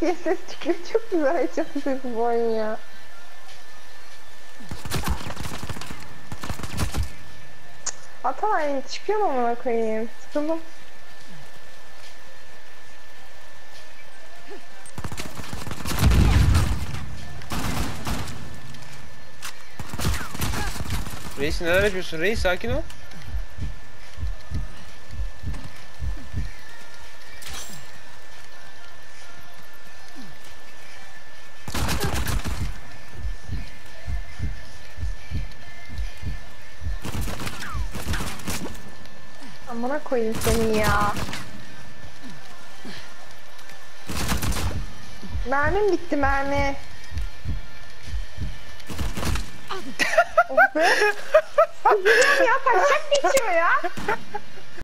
diye ses çıkıyor. Çok güzel çok ses bu oyun ya. Atalay çıkıyor mu amına koyayım? Sıkıldım. Reis neler yapıyorsun? Reis sakin ol. Amına koyayım seni ya. Mermim bitti mermi. oh be. ya taşak geçiyor ya.